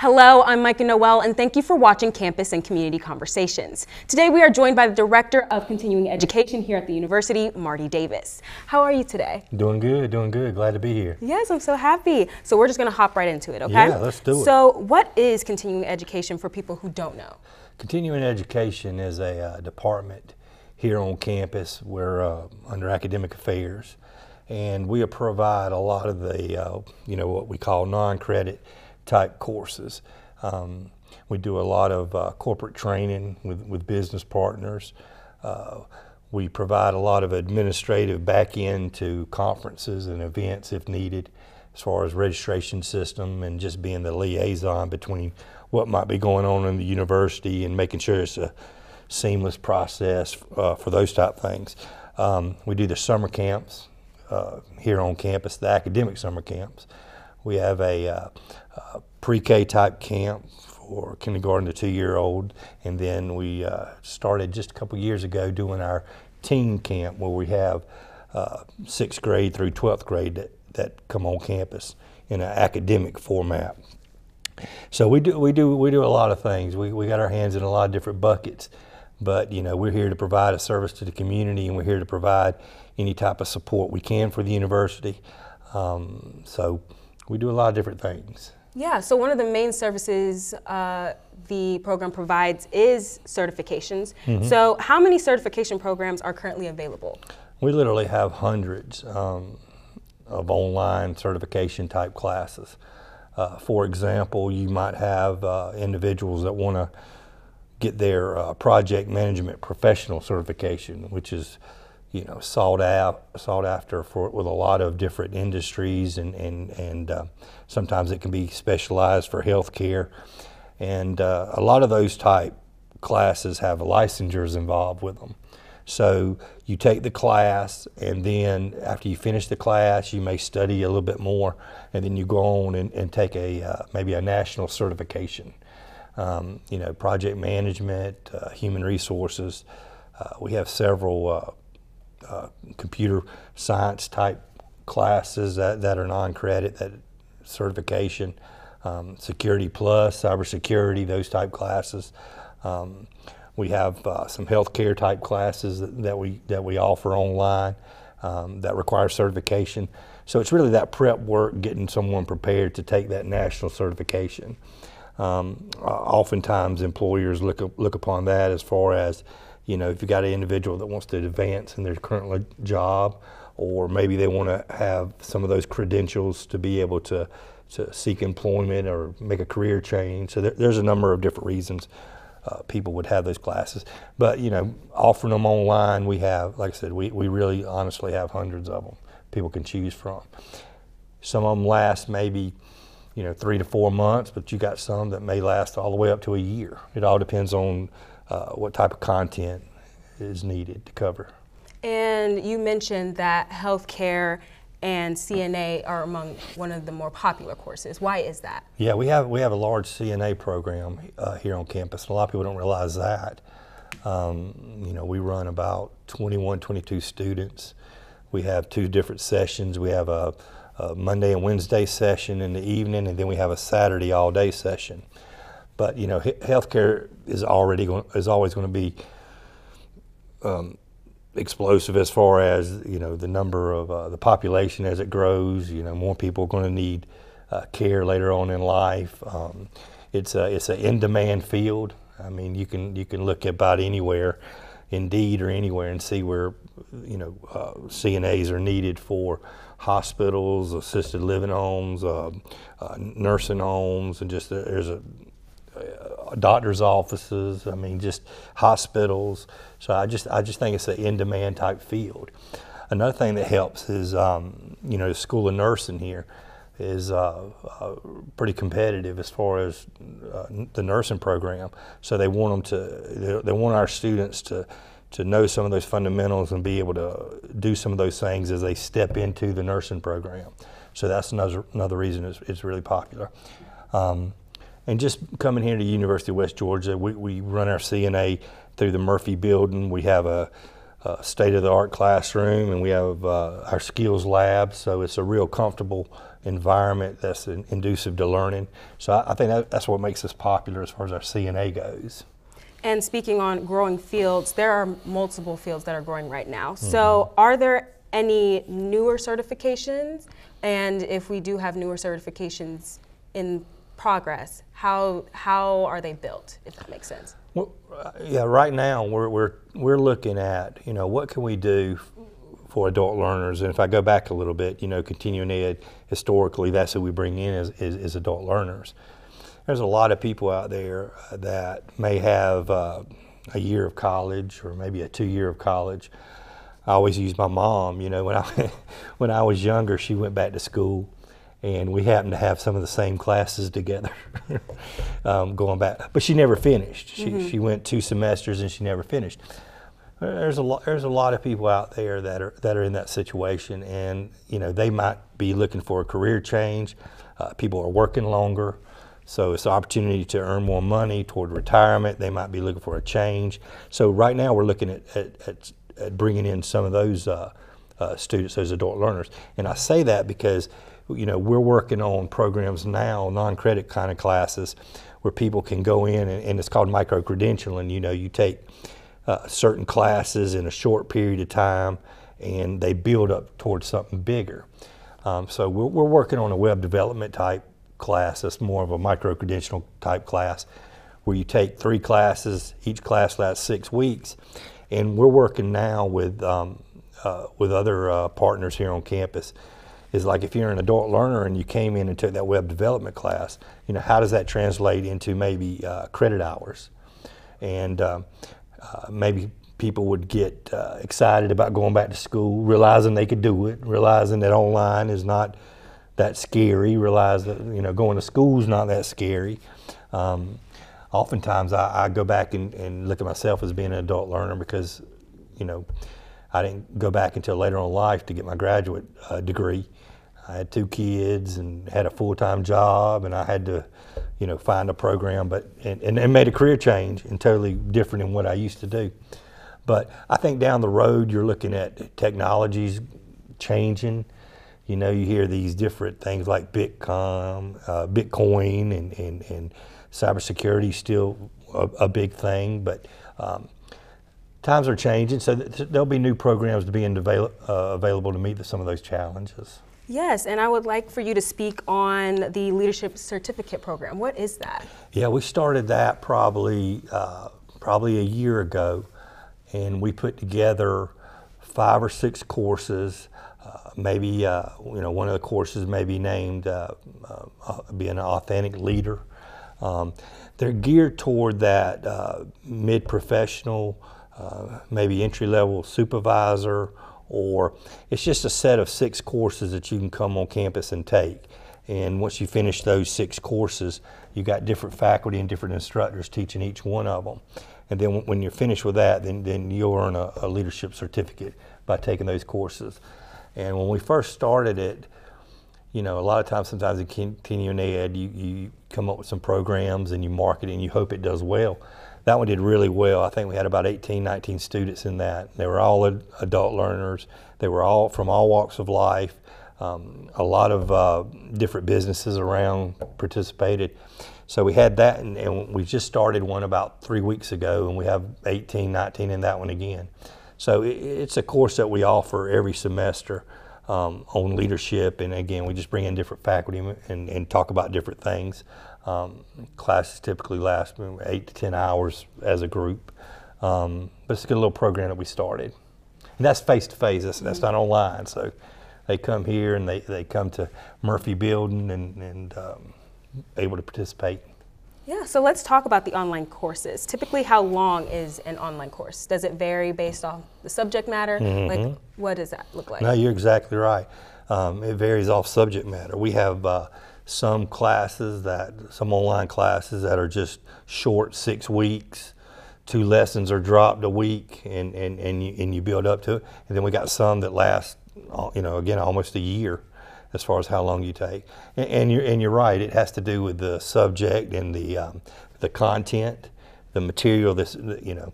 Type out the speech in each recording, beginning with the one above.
Hello, I'm Micah Noel, and thank you for watching Campus and Community Conversations. Today we are joined by the Director of Continuing Education here at the university, Marty Davis. How are you today? Doing good, doing good. Glad to be here. Yes, I'm so happy. So we're just going to hop right into it, okay? Yeah, let's do it. So, what is continuing education for people who don't know? Continuing education is a uh, department here on campus. We're uh, under academic affairs, and we provide a lot of the, uh, you know, what we call non-credit type courses. Um, we do a lot of uh, corporate training with, with business partners. Uh, we provide a lot of administrative back end to conferences and events if needed, as far as registration system and just being the liaison between what might be going on in the university and making sure it's a seamless process uh, for those type things. Um, we do the summer camps uh, here on campus, the academic summer camps. We have a, uh, a pre-K type camp for kindergarten to two-year-old, and then we uh, started just a couple years ago doing our teen camp where we have uh, sixth grade through 12th grade that, that come on campus in an academic format. So we do we do we do a lot of things. We we got our hands in a lot of different buckets, but you know we're here to provide a service to the community, and we're here to provide any type of support we can for the university. Um, so we do a lot of different things. Yeah, so one of the main services uh, the program provides is certifications. Mm-hmm. So, how many certification programs are currently available? We literally have hundreds um, of online certification type classes. Uh, for example, you might have uh, individuals that want to get their uh, project management professional certification, which is you know sought out sought after for with a lot of different industries and and and uh, sometimes it can be specialized for healthcare. And uh, a lot of those type classes have licensures involved with them. So you take the class and then after you finish the class you may study a little bit more and then you go on and, and take a uh, maybe a national certification. Um, you know project management uh, human resources uh, we have several uh, uh, computer science type classes that, that are non-credit, that certification, um, security plus, cybersecurity, those type classes. Um, we have uh, some healthcare type classes that, that, we that we offer online um, that require certification. So it's really that prep work, getting someone prepared to take that national certification. Um, oftentimes, employers look look upon that as far as you know, if you've got an individual that wants to advance in their current job, or maybe they want to have some of those credentials to be able to, to seek employment or make a career change. So there, there's a number of different reasons uh, people would have those classes. But, you know, offering them online, we have, like I said, we, we really honestly have hundreds of them people can choose from. Some of them last maybe, you know, three to four months, but you got some that may last all the way up to a year. It all depends on uh, what type of content is needed to cover. And you mentioned that healthcare and CNA are among one of the more popular courses. Why is that? Yeah, we have we have a large CNA program uh, here on campus. A lot of people don't realize that. Um, you know, we run about 21, 22 students. We have two different sessions. We have a, a Monday and Wednesday session in the evening, and then we have a Saturday all day session. But you know, healthcare is already going, is always going to be um, explosive as far as you know the number of uh, the population as it grows. You know, more people are going to need uh, care later on in life. Um, it's a it's an in-demand field. I mean, you can you can look about anywhere, Indeed or anywhere, and see where you know uh, CNAs are needed for hospitals, assisted living homes, uh, uh, nursing homes, and just there's a uh, doctors' offices. I mean, just hospitals. So I just I just think it's an in-demand type field. Another thing that helps is um, you know the School of Nursing here is uh, uh, pretty competitive as far as uh, the nursing program. So they want them to they, they want our students to to know some of those fundamentals and be able to do some of those things as they step into the nursing program. So that's another another reason it's, it's really popular. Um, and just coming here to University of West Georgia, we, we run our CNA through the Murphy building. We have a, uh, state of the art classroom, and we have uh, our skills lab. So it's a real comfortable environment that's in, inducive to learning. So I, I think that, that's what makes us popular as far as our CNA goes. And speaking on growing fields, there are multiple fields that are growing right now. Mm-hmm. So are there any newer certifications? And if we do have newer certifications in progress, how how are they built? If that makes sense. Well, uh, yeah, right now we're we're we're looking at you know what can we do for adult learners, and if I go back a little bit, you know, continuing ed historically, that's who we bring in is, is, is adult learners. There's a lot of people out there that may have uh, a year of college or maybe a two year of college. I always use my mom. You know, when I when I was younger, she went back to school and we happened to have some of the same classes together um, going back. But she never finished. She, mm-hmm. she went two semesters and she never finished. There's a lot. There's a lot of people out there that are that are in that situation, and you know they might be looking for a career change. Uh, people are working longer, so it's an opportunity to earn more money toward retirement. They might be looking for a change. So right now we're looking at at, at, at bringing in some of those uh, uh, students, those adult learners, and I say that because you know, we're working on programs now, non-credit kind of classes, where people can go in and, and it's called micro-credentialing. You know, you take uh, certain classes in a short period of time and they build up towards something bigger. Um, so we're, we're working on a web development type class that's more of a micro-credential type class where you take three classes, each class lasts six weeks, and we're working now with, um, uh, with other uh, partners here on campus is like if you're an adult learner and you came in and took that web development class, you know, how does that translate into maybe uh, credit hours? And uh, uh, maybe people would get uh, excited about going back to school, realizing they could do it, realizing that online is not that scary, realize that, you know, going to school is not that scary. Um, oftentimes I, I, go back and, and look at myself as being an adult learner because, you know, I didn't go back until later on in life to get my graduate uh, degree. I had two kids and had a full-time job, and I had to, you know, find a program, but and, and, made a career change and totally different than what I used to do. But I think down the road, you're looking at technologies changing. You know, you hear these different things like Bitcom, uh, Bitcoin, and, and, and cybersecurity still a, a big thing, but um, times are changing, so there'll be new programs to be avail- uh, available to meet the, some of those challenges. Yes, and I would like for you to speak on the Leadership Certificate Program. What is that? Yeah, we started that probably uh, probably a year ago, and we put together five or six courses. Uh, maybe uh, you know one of the courses may be named uh, uh, uh, being an authentic leader. Um, they're geared toward that mid-professional, maybe entry-level supervisor or it's just a set of six courses that you can come on campus and take. And once you finish those six courses, you got different faculty and different instructors teaching each one of them. And then when you're finished with that, then, then you'll earn a, a leadership certificate by taking those courses. And when we first started it, you know, a lot of times, sometimes in continuing ed, you, you come up with some programs and you market it and you hope it does well that one did really well. I think we had about 18, 19 students in that. They were all adult learners. They were all from all walks of life. Um, a lot of uh, different businesses around participated. So we had that, and, and, we just started one about three weeks ago, and we have 18, 19 in that one again. So it, it's a course that we offer every semester um, on leadership, and again, we just bring in different faculty and, and talk about different things. Um, classes typically last eight to 10 hours as a group. Um, but it's a good little program that we started. And that's face to face, that's, that's not online. So they come here and they, they come to Murphy Building and, and um, able to participate. Yeah, so let's talk about the online courses. Typically, how long is an online course? Does it vary based off the subject matter? Mm-hmm. Like, what does that look like? No, you're exactly right. Um, it varies off subject matter. We have uh, some classes that some online classes that are just short six weeks. Two lessons are dropped a week and, and, and, you, and you build up to it. And then we got some that last uh, you know again almost a year as far as how long you take. And, and you're, and you're right it has to do with the subject and the, um, the content the material this you know.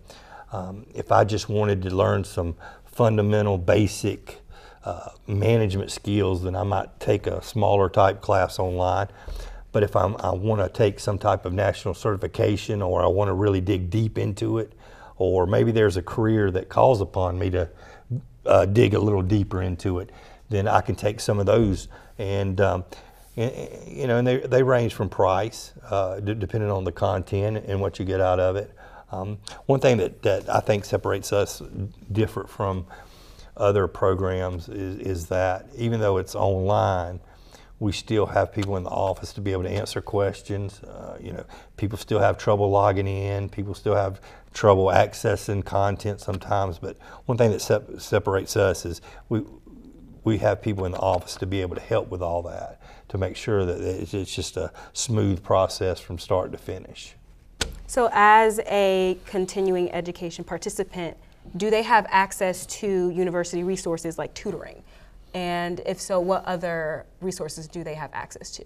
Um, if I just wanted to learn some fundamental, basic uh, management skills, then I might take a smaller type class online. But if I'm, I want to take some type of national certification or I want to really dig deep into it, or maybe there's a career that calls upon me to uh, dig a little deeper into it, then I can take some of those. And, um, and you know, and they, they range from price, uh, d- depending on the content and what you get out of it. Um, one thing that, that I think separates us different from other programs is, is that even though it's online, we still have people in the office to be able to answer questions. Uh, you know, people still have trouble logging in. People still have trouble accessing content sometimes. But one thing that sep- separates us is we we have people in the office to be able to help with all that to make sure that it's, it's just a smooth process from start to finish. So, as a continuing education participant, do they have access to university resources like tutoring? And if so, what other resources do they have access to?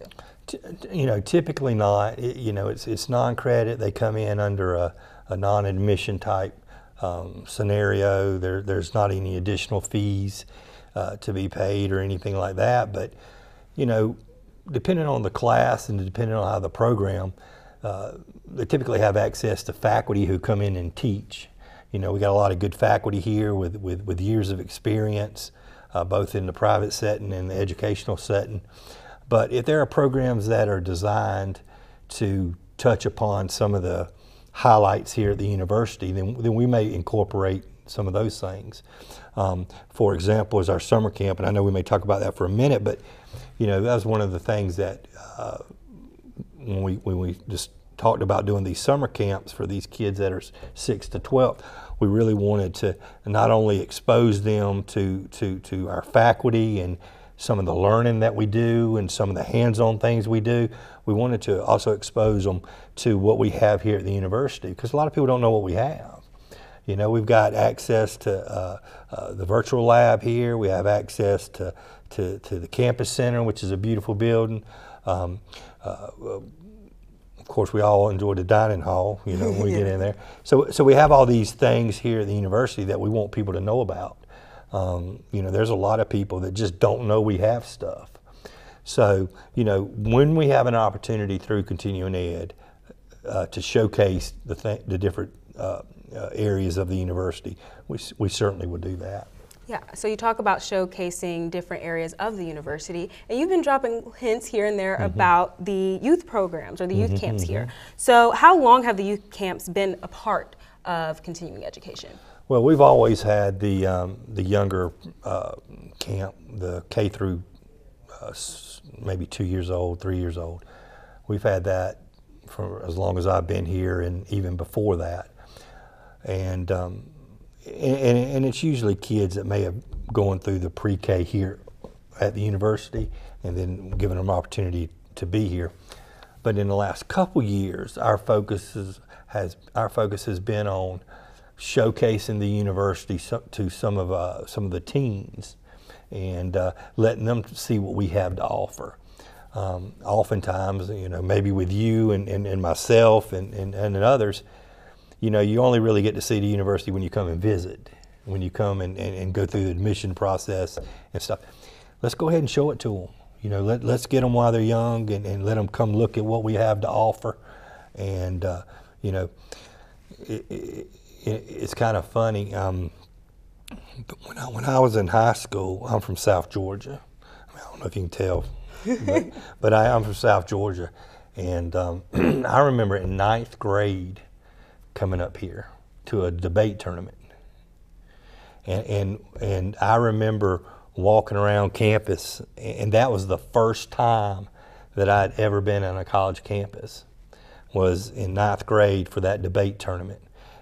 You know, typically not. It- You know, it's, it's non-credit. They come in under a, a non-admission type um, scenario. There, there's not any additional fees uh, to be paid or anything like that. But, you know, depending on the class and depending on how the program, uh, they typically have access to faculty who come in and teach. You know, we got a lot of good faculty here with, with, with years of experience, uh, both in the private setting and the educational setting. But if there are programs that are designed to touch upon some of the highlights here at the university, then, then we may incorporate some of those things. Um, for example, is our summer camp, and I know we may talk about that for a minute, but you know that was one of the things that uh, when we when we just talked about doing these summer camps for these kids that are six to twelve, we really wanted to not only expose them to to to our faculty and some of the learning that we do and some of the hands-on things we do. We wanted to also expose them to what we have here at the university because a lot of people don't know what we have. You know, we've got access to uh, uh, the virtual lab here. We have access to, to, to the campus center, which is a beautiful building. Um, uh, course, we all enjoy the dining hall, you know, when we get in there. So, so we have all these things here at the university that we want people to know about. Um, you know, there's a lot of people that just don't know we have stuff. So, you know, when we have an opportunity through continuing ed uh, to showcase the, th- the different uh, uh, areas of the university, we, we certainly would do that. Yeah, so you talk about showcasing different areas of the university, and you've been dropping hints here and there about the youth programs or the youth camps here. So, how long have the youth camps been a part of continuing education? Well, we've always had the um, the younger uh, camp, the K through uh, maybe two years old, three years old. We've had that for as long as I've been here, and even before that. And um, and, and it's usually kids that may have gone through the pre-K here at the university, and then given them opportunity to be here. But in the last couple years, our focus is, has our focus has been on showcasing the university to some of uh, some of the teens and uh, letting them see what we have to offer. Um, oftentimes, you know, maybe with you and, and, and myself and, and, and others, you know, you only really get to see the university when you come and visit, when you come and, and, and go through the admission process and stuff. Let's go ahead and show it to them. You know, let, let's get them while they're young and, and let them come look at what we have to offer. And, uh, you know, it, it, it, it's kind of funny. Um, when I, when I was in high school, I'm from South Georgia. I, mean, I don't know if you can tell, but, but I, am from South Georgia. And um, I remember in ninth grade coming up here to a debate tournament. And, and, and I remember walking around campus, and that was the first time that I'd ever been on a college campus was in ninth grade for that debate tournament.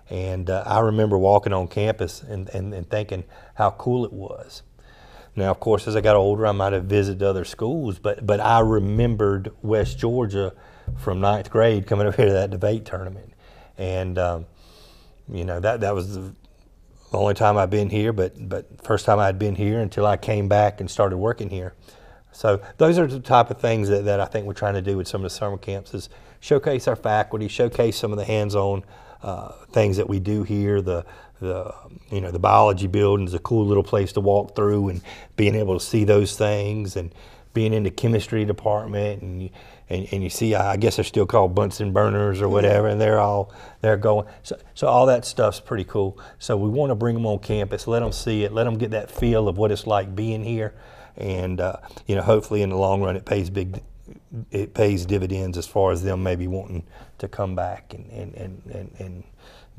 And uh, I remember walking on campus and, and, and thinking how cool it was. Now, of course, as I got older, I might have visited other schools, but, but I remembered West Georgia from ninth grade coming up here to that debate tournament. And, um, you know, that, that was the only time I've been here, but, but first time I'd been here until I came back and started working here. So those are the type of things that, that I think we're trying to do with some of the summer camps is showcase our faculty, showcase some of the hands-on uh, things that we do here. The the you know the biology building is a cool little place to walk through and being able to see those things and being in the chemistry department and and, and you see I guess they're still called Bunsen burners or whatever and they're all they're going so, so all that stuff's pretty cool so we want to bring them on campus let them see it let them get that feel of what it's like being here and uh, you know hopefully in the long run it pays big it pays dividends as far as them maybe wanting to come back and, and, and, and, and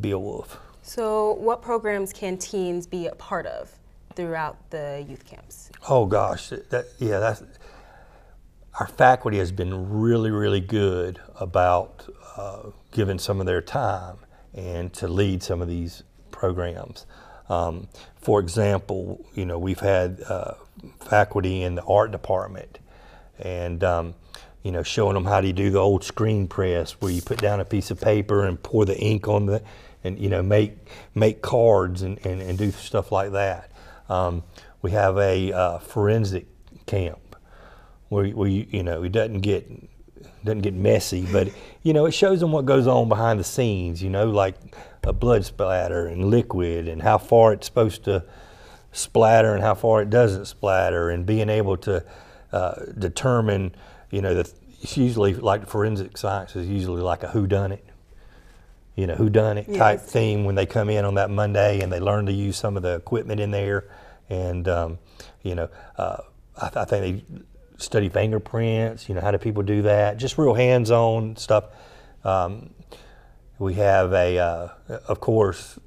be a wolf. So, what programs can teens be a part of throughout the youth camps? Oh gosh, that, yeah, that's our faculty has been really, really good about uh, giving some of their time and to lead some of these programs. Um, for example, you know, we've had uh, faculty in the art department and um, you know, showing them how to do the old screen press where you put down a piece of paper and pour the ink on the, and you know, make make cards and, and, and do stuff like that. Um, we have a uh, forensic camp where, where you, you know it doesn't get doesn't get messy, but you know it shows them what goes on behind the scenes. You know, like a blood splatter and liquid, and how far it's supposed to splatter and how far it doesn't splatter, and being able to uh, determine. You know, the, it's usually like forensic science is usually like a who done it. You know, who done it yes. type theme when they come in on that Monday and they learn to use some of the equipment in there, and um, you know, uh, I, th- I think they study fingerprints, you know, how do people do that? Just real hands on stuff. Um, we have a, uh, of course,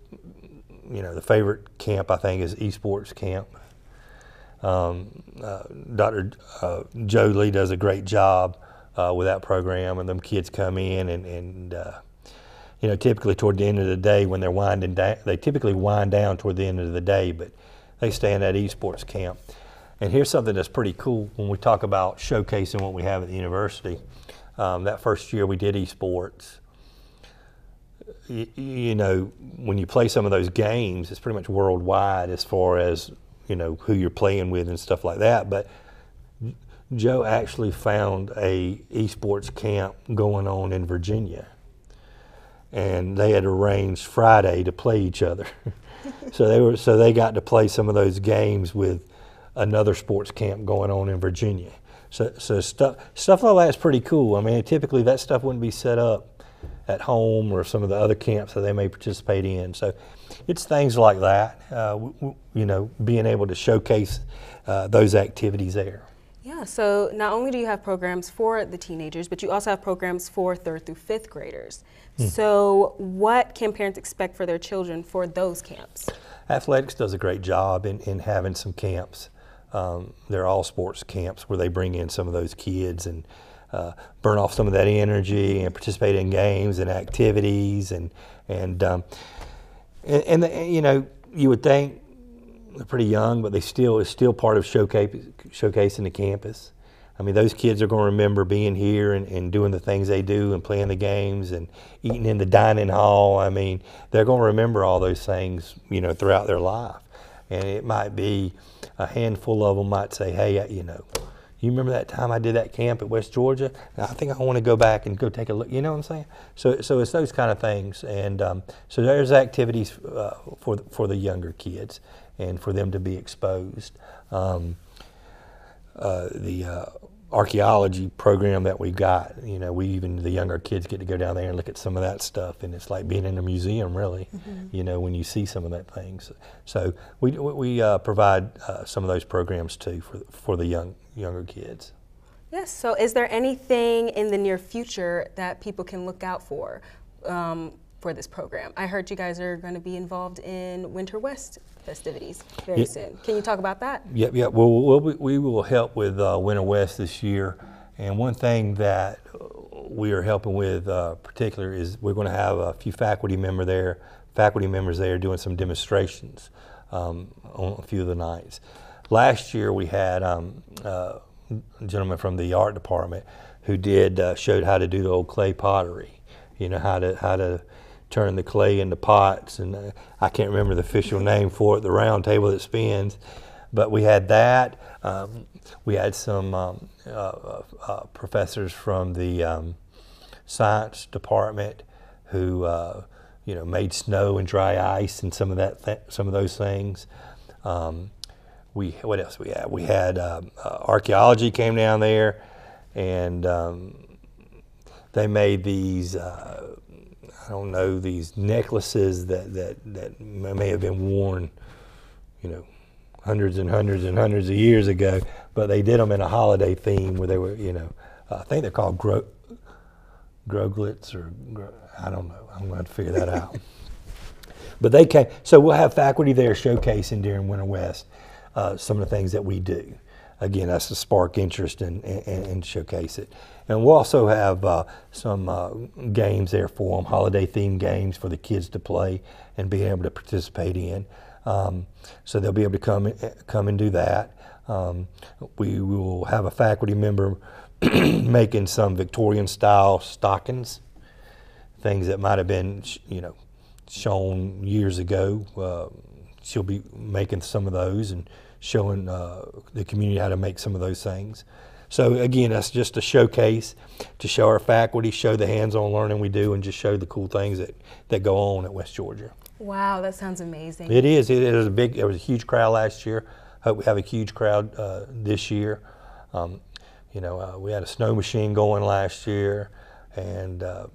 you know, the favorite camp I think is esports camp. Um, uh, Dr. Uh, Joe Lee does a great job uh, with that program, and them kids come in and, and uh, you know, typically toward the end of the day when they're winding down, they typically wind down toward the end of the day, but they stay in that esports camp. And here's something that's pretty cool when we talk about showcasing what we have at the university. Um, that first year we did esports. You, you know, when you play some of those games, it's pretty much worldwide as far as you know who you're playing with and stuff like that. But Joe actually found a esports camp going on in Virginia, and they had arranged Friday to play each other. so they were so they got to play some of those games with another sports camp going on in Virginia. So, so stuff stuff like that's pretty cool. I mean, typically that stuff wouldn't be set up at home or some of the other camps that they may participate in. So, it's things like that. Uh, you know, being able to showcase uh, those activities there. Yeah, so not only do you have programs for the teenagers, but you also have programs for third through fifth graders. Hmm. So, what can parents expect for their children for those camps? Athletics does a great job in, in having some camps. Um, they're all sports camps where they bring in some of those kids and uh, burn off some of that energy and participate in games and activities and and um, and, and the, you know you would think they're pretty young, but they still is still part of showcase, showcasing the campus. I mean, those kids are going to remember being here and, and doing the things they do and playing the games and eating in the dining hall. I mean, they're going to remember all those things, you know, throughout their life. And it might be a handful of them might say, hey, you know, you remember that time I did that camp at West Georgia? I think I want to go back and go take a look. You know what I'm saying? So, so it's those kind of things, and um, so there's activities uh, for the, for the younger kids and for them to be exposed. Um, uh, the uh, archaeology program that we've got. You know, we even the younger kids get to go down there and look at some of that stuff, and it's like being in a museum, really. Mm-hmm. You know, when you see some of that things. So we we uh, provide uh, some of those programs too for for the young younger kids. Yes. So, is there anything in the near future that people can look out for? Um, for this program. I heard you guys are going to be involved in Winter West festivities very yeah. soon. Can you talk about that? Yep, yep. Well, we'll we will help with uh, Winter West this year. And one thing that we are helping with uh, particular is we're going to have a few faculty member there, faculty members there doing some demonstrations um, on a few of the nights. Last year we had um, uh, a gentleman from the art department who did uh, showed how to do the old clay pottery. You know how to how to turn the clay into pots, and uh, I can't remember the official name for it, the round table that spins. But we had that. Um, we had some um, uh, uh, uh professors from the um, science department who uh, you know, made snow and dry ice and some of that, th- some of those things. Um, we what else we had? We had um, uh, archaeology came down there, and um, they made these. Uh, I don't know these necklaces that that that may have been worn, you know, hundreds and hundreds and hundreds of years ago. But they did them in a holiday theme where they were, you know, uh, I think they're called gro- groglets or gro- I don't know. I'm going to have to figure that out. But they came, so we'll have faculty there showcasing during Winter West uh, some of the things that we do. Again, that's to spark interest and, and, and showcase it. And we'll also have uh, some uh, games there for them, holiday themed games for the kids to play and be able to participate in. Um, so they'll be able to come come and do that. Um, we will have a faculty member making some Victorian style stockings, things that might have been, you know, shown years ago. Uh, she'll be making some of those and showing uh, the community how to make some of those things. So again, that's just a showcase to show our faculty, show the hands-on learning we do, and just show the cool things that, that go on at West Georgia. Wow, that sounds amazing. It is. It was a big. It was a huge crowd last year. Hope we have a huge crowd uh, this year. Um, you know, uh, we had a snow machine going last year, and uh,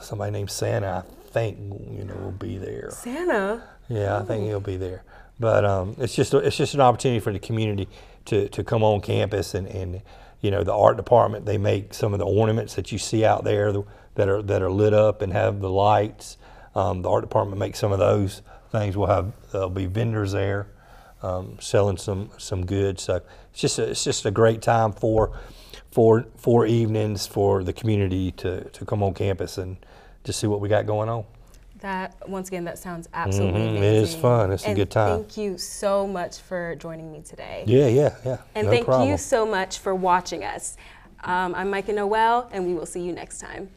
somebody named Santa, I think, you know, will be there. Santa. Yeah, I think he'll be there. But um, it's just it's just an opportunity for the community to, to come on campus and, and you know the art department they make some of the ornaments that you see out there that are that are lit up and have the lights. Um, the art department makes some of those things. We'll have there'll be vendors there um, selling some some goods. So it's just a, it's just a great time for for four evenings for the community to, to come on campus and just see what we got going on. That once again, that sounds absolutely Mhm, amazing. it is fun. It's a good time. Thank you so much for joining me today. Yeah, yeah, yeah. And no thank problem. you so much for watching us. Um, I'm Micah Noel, and we will see you next time.